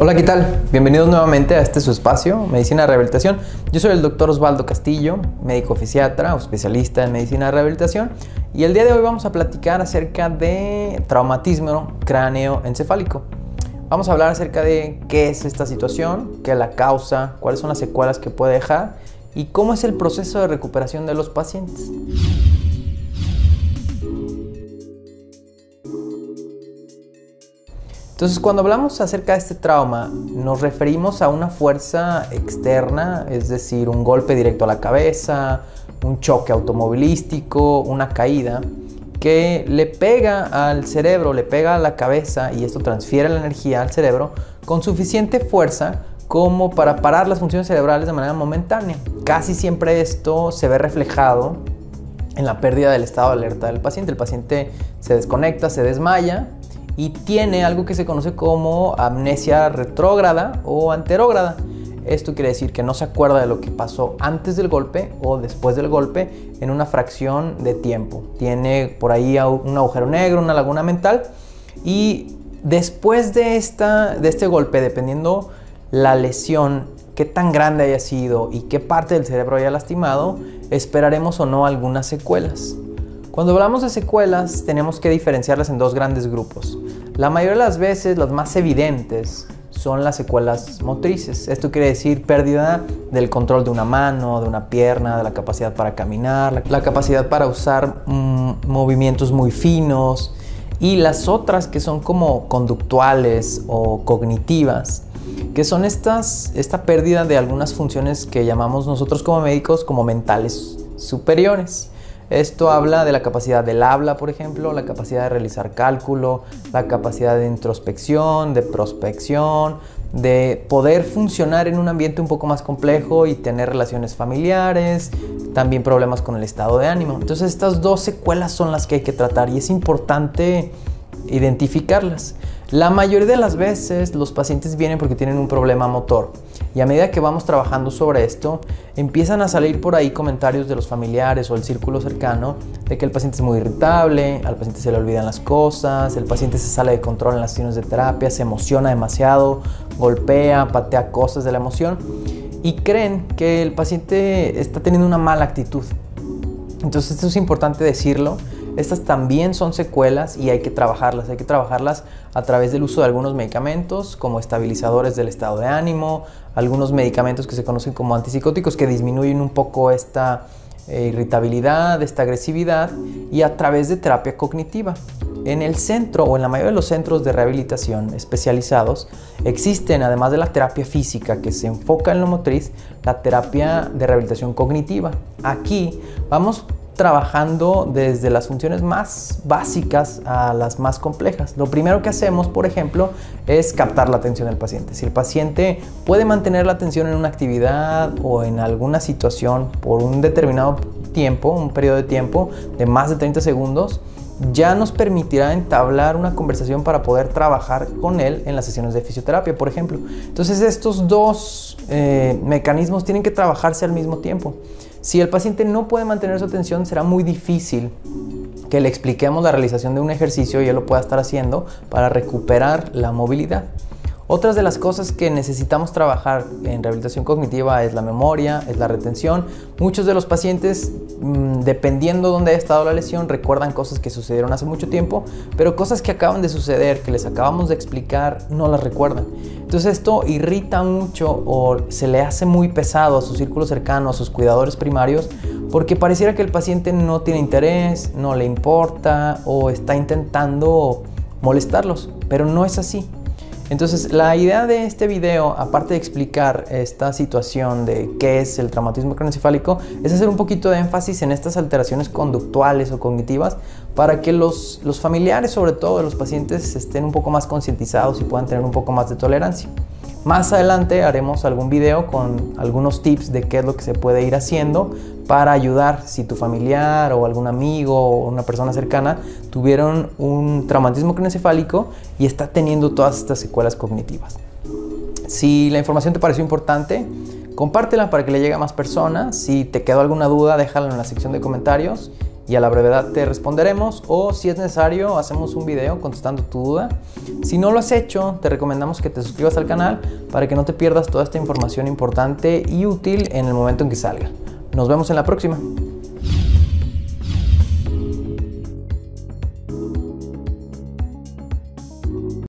Hola, ¿qué tal? Bienvenidos nuevamente a este su espacio, Medicina de Rehabilitación. Yo soy el doctor Osvaldo Castillo, médico fisiatra o especialista en medicina de rehabilitación, y el día de hoy vamos a platicar acerca de traumatismo cráneo encefálico. Vamos a hablar acerca de qué es esta situación, qué es la causa, cuáles son las secuelas que puede dejar y cómo es el proceso de recuperación de los pacientes. Entonces, cuando hablamos acerca de este trauma, nos referimos a una fuerza externa, es decir, un golpe directo a la cabeza, un choque automovilístico, una caída, que le pega al cerebro, le pega a la cabeza y esto transfiere la energía al cerebro con suficiente fuerza como para parar las funciones cerebrales de manera momentánea. Casi siempre esto se ve reflejado en la pérdida del estado de alerta del paciente. El paciente se desconecta, se desmaya y tiene algo que se conoce como amnesia retrógrada o anterógrada. Esto quiere decir que no se acuerda de lo que pasó antes del golpe o después del golpe en una fracción de tiempo. Tiene por ahí un agujero negro, una laguna mental y después de, esta, de este golpe, dependiendo la lesión, qué tan grande haya sido y qué parte del cerebro haya lastimado, esperaremos o no algunas secuelas. Cuando hablamos de secuelas, tenemos que diferenciarlas en dos grandes grupos. La mayoría de las veces, las más evidentes, son las secuelas motrices. Esto quiere decir pérdida del control de una mano, de una pierna, de la capacidad para caminar, la capacidad para usar mm, movimientos muy finos. Y las otras que son como conductuales o cognitivas, que son estas, esta pérdida de algunas funciones que llamamos nosotros como médicos como mentales superiores. Esto habla de la capacidad del habla, por ejemplo, la capacidad de realizar cálculo, la capacidad de introspección, de prospección, de poder funcionar en un ambiente un poco más complejo y tener relaciones familiares, también problemas con el estado de ánimo. Entonces estas dos secuelas son las que hay que tratar y es importante identificarlas. La mayoría de las veces los pacientes vienen porque tienen un problema motor y a medida que vamos trabajando sobre esto, empiezan a salir por ahí comentarios de los familiares o el círculo cercano de que el paciente es muy irritable, al paciente se le olvidan las cosas, el paciente se sale de control en las sesiones de terapia, se emociona demasiado, golpea, patea cosas de la emoción y creen que el paciente está teniendo una mala actitud. Entonces esto es importante decirlo estas también son secuelas y hay que trabajarlas. Hay que trabajarlas a través del uso de algunos medicamentos como estabilizadores del estado de ánimo, algunos medicamentos que se conocen como antipsicóticos que disminuyen un poco esta eh, irritabilidad, esta agresividad y a través de terapia cognitiva. En el centro o en la mayoría de los centros de rehabilitación especializados existen, además de la terapia física que se enfoca en lo motriz, la terapia de rehabilitación cognitiva. Aquí vamos trabajando desde las funciones más básicas a las más complejas. Lo primero que hacemos, por ejemplo, es captar la atención del paciente. Si el paciente puede mantener la atención en una actividad o en alguna situación por un determinado tiempo, un periodo de tiempo de más de 30 segundos, ya nos permitirá entablar una conversación para poder trabajar con él en las sesiones de fisioterapia, por ejemplo. Entonces estos dos eh, mecanismos tienen que trabajarse al mismo tiempo. Si el paciente no puede mantener su atención, será muy difícil que le expliquemos la realización de un ejercicio y él lo pueda estar haciendo para recuperar la movilidad. Otras de las cosas que necesitamos trabajar en rehabilitación cognitiva es la memoria, es la retención. Muchos de los pacientes, mm, dependiendo de dónde haya estado la lesión, recuerdan cosas que sucedieron hace mucho tiempo, pero cosas que acaban de suceder, que les acabamos de explicar, no las recuerdan. Entonces esto irrita mucho o se le hace muy pesado a su círculo cercano, a sus cuidadores primarios, porque pareciera que el paciente no tiene interés, no le importa o está intentando molestarlos, pero no es así. Entonces, la idea de este video, aparte de explicar esta situación de qué es el traumatismo craneoencefálico, es hacer un poquito de énfasis en estas alteraciones conductuales o cognitivas para que los, los familiares, sobre todo de los pacientes, estén un poco más concientizados y puedan tener un poco más de tolerancia. Más adelante haremos algún video con algunos tips de qué es lo que se puede ir haciendo para ayudar si tu familiar o algún amigo o una persona cercana tuvieron un traumatismo craneoencefálico y está teniendo todas estas secuelas cognitivas. Si la información te pareció importante, compártela para que le llegue a más personas. Si te quedó alguna duda, déjala en la sección de comentarios y a la brevedad te responderemos o si es necesario hacemos un video contestando tu duda. Si no lo has hecho, te recomendamos que te suscribas al canal para que no te pierdas toda esta información importante y útil en el momento en que salga. Nos vemos en la próxima.